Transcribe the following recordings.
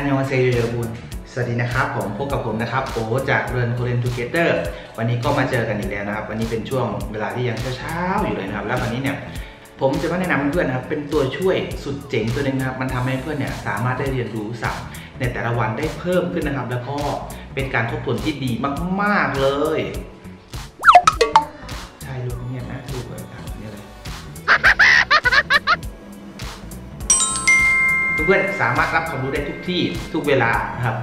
안녕하세요 여러분 สวัสดีนะครับผมพบกับผมนะครับโอจาก Learn Korean Together วันนี้ก็มาเจอกันอีกแล้วนะครับ วันนี้เป็นช่วงเวลาที่ยังเช้าๆอยู่เลยนะครับ แล้ววันนี้เนี่ยผมจะมาแนะนำเพื่อนๆนะครับเป็นตัวช่วยสุดเจ๋งตัวหนึงนะครับมันทำให้เพื่อนเนี่ยสามารถได้เรียนรู้ศัพท์ในแต่ละวันได้เพิ่มขึ้นนะครับ แล้วก็เป็นการทบทวนที่ดีมาก ๆเลย เพื่อนๆสามารถรับความรู้ได้ทุกที่ทุกเวลานะครับ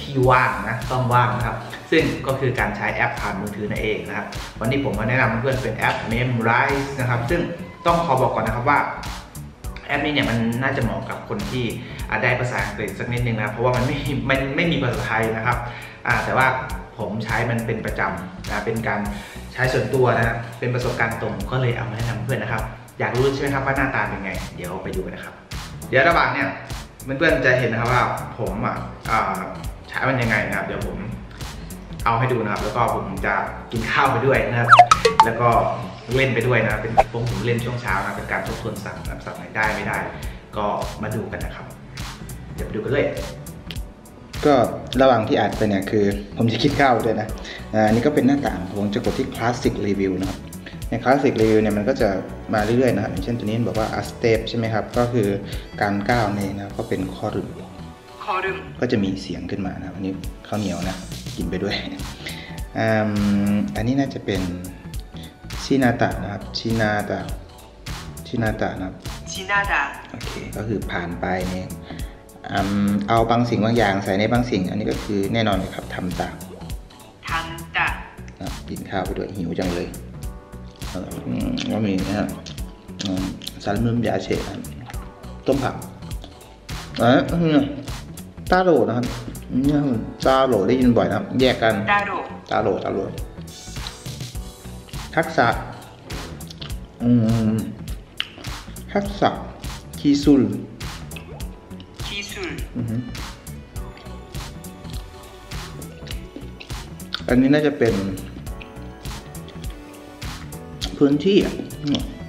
ที่ว่างนะต้องว่างนะครับ ซึ่งก็คือการใช้แอปผ่านมือถือนั่นเองนะครับ วันนี้ผมมาแนะนำเพื่อนเป็นแอป Memrise นะครับ ซึ่งต้องขอบอกก่อนนะครับว่าแอปนี้เนี่ยมันน่าจะเหมาะกับคนที่ได้ภาษาอังกฤษสักนิดนึงนะเพราะว่ามันไม่มันไม่มีภาษาไทยนะครับแต่ว่าผมใช้มันเป็นประจำนะเป็นการใช้ส่วนตัวนะเป็นประสบการณ์ตรงก็เลยเอามาแนะนำเพื่อนนะครับ อยากรู้ใช่ไหมครับว่าหน้าตาเป็นไง เดี๋ยวไปดูกันนะครับ เดี๋ยวระหว่างเนี่ยเพื่อนๆจะเห็นนะครับว่าผมอะใช้มันยังไงนะครับ เดี๋ยวผมเอาให้ดูนะครับ แล้วก็ผมจะกินข้าวไปด้วยนะครับ แล้วก็เล่นไปด้วยนะ เป็นผมผมเล่นช่วงเช้านะ เป็นการทบทวนสั่งแบบสั่งไหนได้ไม่ได้ ก็มาดูกันนะครับ เดี๋ยวไปดูกันเลย ก็ระหว่างที่อัดไปเนี่ยคือ ผมจะคิดข้าวด้วยนะ อ่าอันนี้ก็เป็นหน้าต่างผมจะกดที่ Classic Review นะครับ ในคลาสสิกรีวิวเนี่ยมันก็จะมาเรื่อยๆนะครับอย่างเช่นตัวนี้บอกว่า a step ใช่ไหมครับ ก็คือการก้าวในนะก็เป็นคอรึมคอรึมก็จะมีเสียงขึ้นมานะอันนี้ข้าวเหนียวนะ กินไปด้วยอันนี้น่าจะเป็นชินาตะนะครับชินาตะชินาตะนะครับชินาตะโอเคก็คือผ่านไปเนี่ยเอาบางสิ่งบางอย่างใส่ในบางสิ่ง อันนี้ก็คือแน่นอนเลยครับทำตะทำตะกินข้าวไปด้วยหิวจังเลย ก็มีนะครับซาลมอนยาเฉะต้มผักอ่าตาโรนะครับนี่ยตาโรได้ยินบ่อยนะแยกกันตาโรตาโรตาโรทักษะทักษะคีซุลคีซุลอันนี้น่าจะเป็น พื้นที่อะ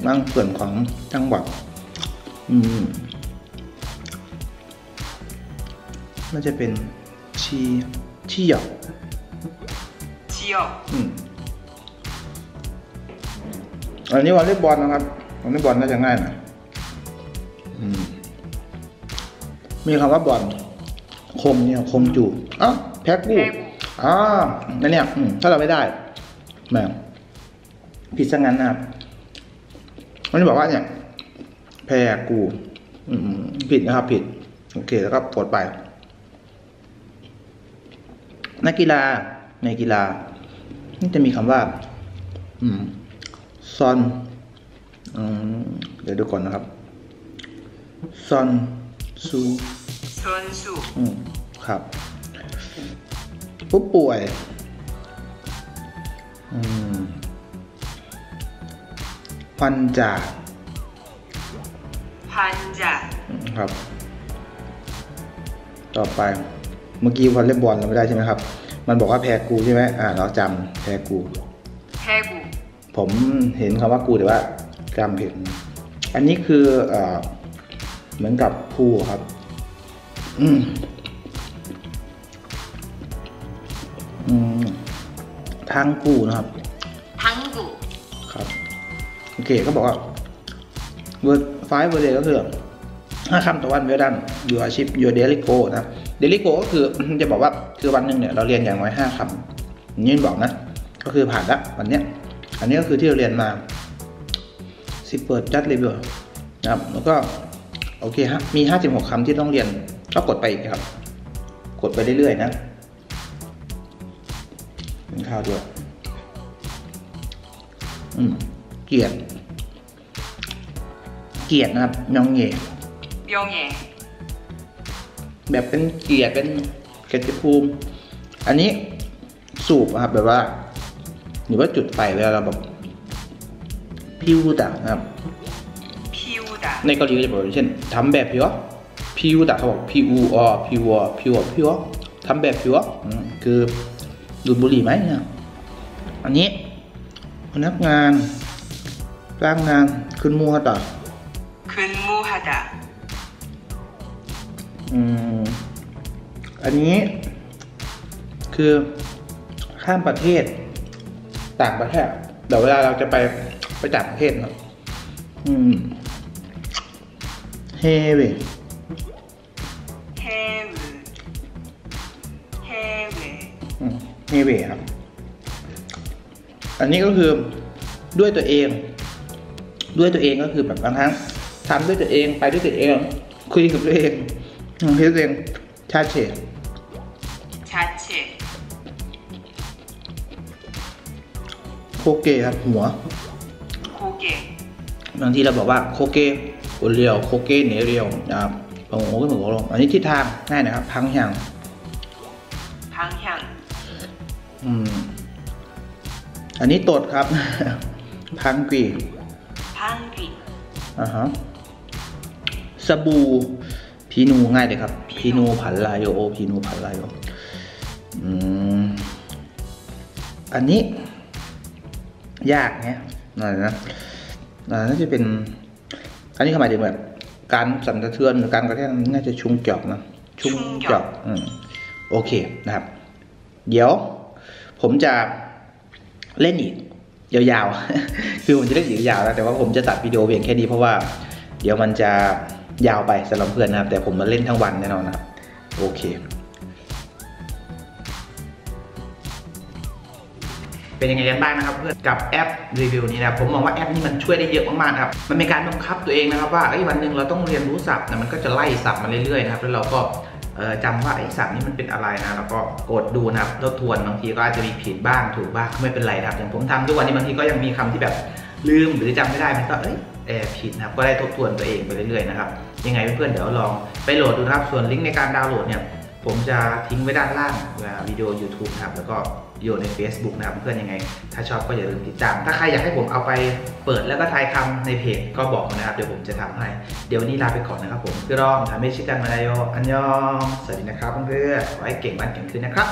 บางส่วนของจังหวัดอืมน่าจะเป็นชีชีหยอก지역อืมอันนี้วอลเลย์บอลนะครับวอลเลย์บอลน่าจะง่ายหน่อยอืมมีคำว่าบอลคมเนี่ยคมจูบอ้าวแพ็กกู้อ่านั่นเนี่ยอืมถ้าเราไม่ได้แหม่ ผิดซะงั้นนะครับมันจะบอกว่าเนี่ยแพ้กูอืมผิดนะครับ ผิด โอเคแล้วก็กดไป นักกีฬาในกีฬา นี่จะมีคำว่า อืมซอนอืมเดี๋ยวดูก่อนนะครับซอนซู선수อืมครับ ผู้ป่วย อืม พันจ่าพันจ่าครับ ต่อไปเมื่อกี้วอลเลย์บอลเราไม่ได้ใช่ไหมครับ มันบอกว่าแพกูใช่ไหมอ่า เราจำแพกูแพกูผมเห็นคำว่ากูแต่ว่าจำผิดอันนี้คือเอเหมือนกับผู้ครับอืมอืมทั้งกูนะครับ ทั้งกูครับ โอเคก็บอกว่า word five word ก็คือห้าคำต่อวันเวดันอยู่อาชีพอยู่เดลิโกนะเดลิโกก็คือจะบอกว่าคือวันหนึ่งเนี่ยเราเรียนอย่างน้อยห้าคำอย่นี้บอกนะ ก็คือผ่านละวันเนี้ยอันนี้ก็คือที่เราเรียนมาสิเปิดจัดรีวิวนะครับแล้วก็โอเคฮะมีห้าสิบหกคำที่ต้องเรียนก็กดไปอีกครับ กดไปเรื่อยๆนะกินข้าวด้วยอืม เกียรติเกียรตินะครับยองเย่ยองเย่แบบเป็นเกียรติเป็นเกียรติภูมิ อันนี้สูบนะครับแบบว่า หรือว่าจุดไฟเวลาเราแบบพิวดะนะครับพิวดะในเกาหลีก็จะบอกเช่นทำแบบพิวพิวดะเขาบอกพิวอพิวอพิวอพิวอทำแบบพิวอคือดูดบุหรี่ไหมเนี่ยอันนี้พนักงาน จ้างงานขึ้นมูฮะต่อ 근무하다 อืม อันนี้คือข้ามประเทศ ต่างประเทศเดี๋ยวเวลาเราจะไปไปต่างประเทศเนอะอืมเฮเวย 해외 해외 อืมเฮเวยครับ อันนี้ก็คือด้วยตัวเอง ด้วยตัวเองก็คือแบบบางครั้งทำด้วยตัวเองไปด้วยตัวเอง คุยกับตัวเองคิดตัวเองชาเฉดชาเฉดโคเกะครับหัวโคเกะบางทีเราบอกว่าโคเกหัวเรียวโคเกะเหนียเรียวนะครับโอ้ก็เหมือนกับลงอันนี้ทิศทางง่ายนะครับพังหยางพังหยางอืมอันนี้ตดครับ พังกี 방귀อ่าฮะสบู่พีนูง่ายเลยครับ พีนูผันลายโยโอพีนูผันลายโยอืมอันนี้ ยากแฮะหน่อยนะอ่าน่าจะเป็น อันนี้หมายถึงแบบการสั่นสะเทือนหรือการกระแทกน่าจะชุงจอกนะชุงจอกอืมโอเคนะครับ เดี๋ยว ผมจะเล่นอีก ยาวๆ คือผมจะเล่นอีกยาวแล้วแต่ว่าผมจะตัดวิดีโอเพียงแค่นี้เพราะว่า เดี๋ยวมันจะยาวไปสำหรับเพื่อนนะครับ แต่ผมมาเล่นทั้งวันแน่นอนนะโอเค เป็นยังไงกันบ้างนะครับเพื่อนกับแอปรีวิวนี้นะผมมองว่าแอปนี้มันช่วยได้เยอะมากๆนะครับมันเป็นการบังคับตัวเองนะครับว่าเอ้วันหนึ่งเราต้องเรียนรู้ศัพท์นะมันก็จะไล่ศัพท์มาเรื่อยๆนะครับแล้วเราก็ จำว่าไอ้ศัพท์นี้มันเป็นอะไรนะแล้วก็กดดูนะครับทบทวนบางทีก็อาจจะมีผิดบ้างถูกบ้างก็ไม่เป็นไรนะครับอย่างผมทำทุกวันนี้บางทีก็ยังมีคำที่แบบลืมหรือจำไม่ได้มันก็เอ้ยแอบผิดนะครับก็ได้ทบทวนตัวเองไปเรื่อยๆนะครับยังไงเพื่อนๆเดี๋ยวลองไปโหลดดูนะครับส่วนลิงก์ในการดาวน์โหลดเนี่ย ผมจะทิ้งไว้ด้านล่างวิดีโอ YouTube นะครับแล้วก็วิดีโอใน Facebook นะครับเพื่อนยังไง ถ้าชอบก็อย่าลืมติดตาม ถ้าใครอยากให้ผมเอาไปเปิดแล้วก็ทายคำในเพจก็บอกมนะครับ เดี๋ยวผมจะทำให้ เดี๋ยววันนี้ลาไปก่อนนะครับผมคือรองทำให้ชิกันมาไดโยอันยองสวัสดีนะครับเพื่อนๆขอให้เก่งบ้านเก่งขึ้นนะครับ